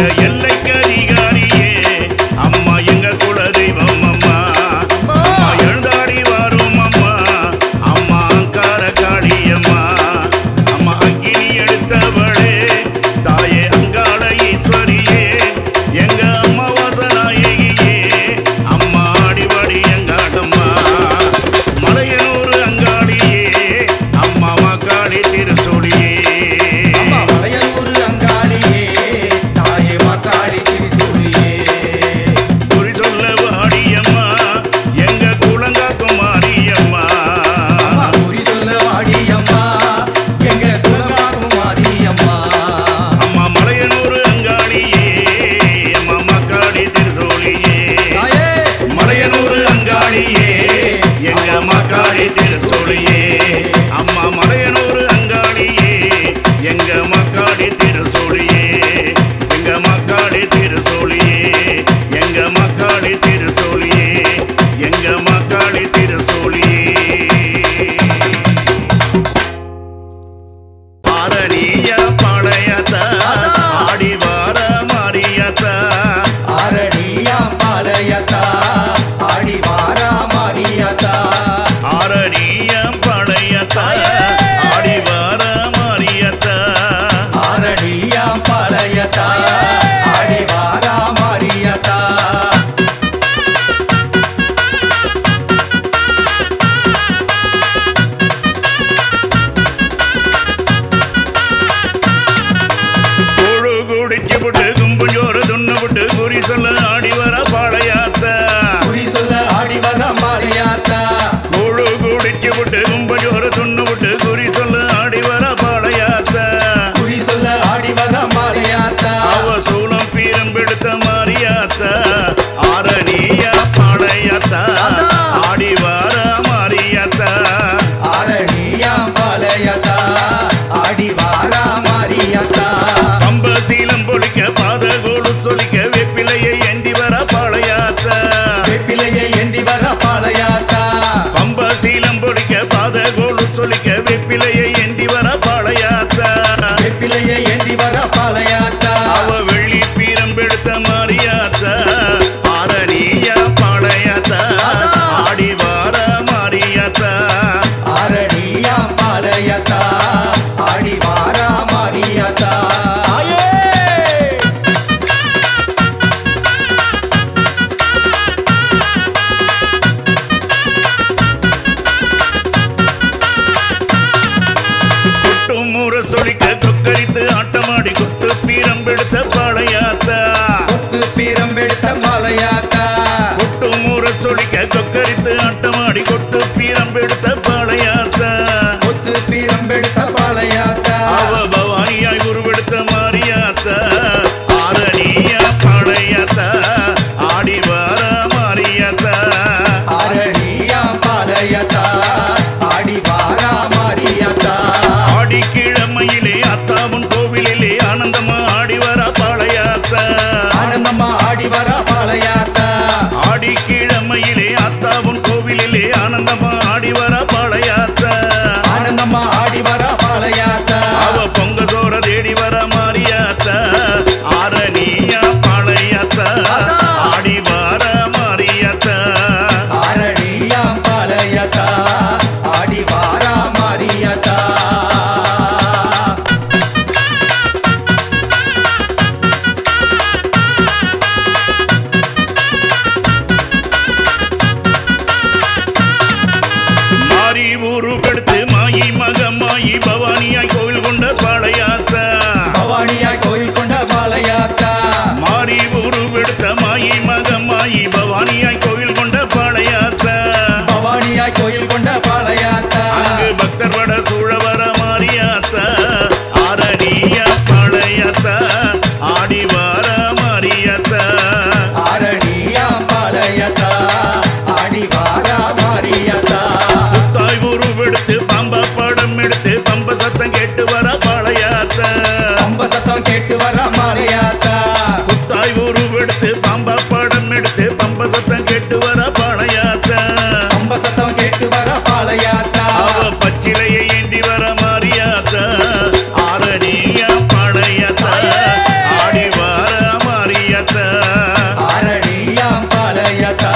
எங்க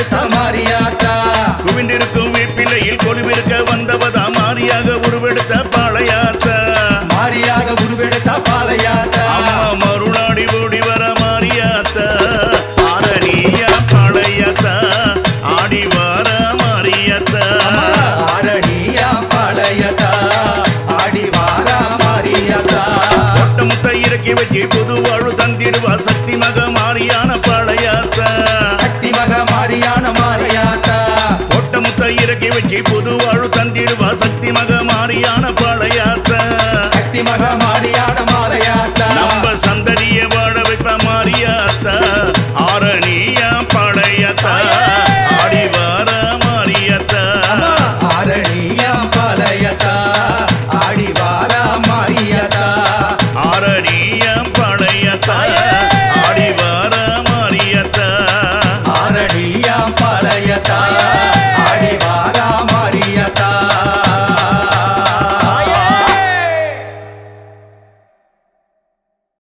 எடுத்தா மாறியாத்தா குவிண்டிருக்கும் வேப்பிலையில் கொலுவிருக்க வந்தவதா மாறியாக உருவெடுத்த பாளையாத்தா. மாறியாக உருவெடுத்த பாளையாத்தா. மறுநாடி ஓடி வர மாறியாத்தா ஆரணியா வாழ்வு தந்திடுவா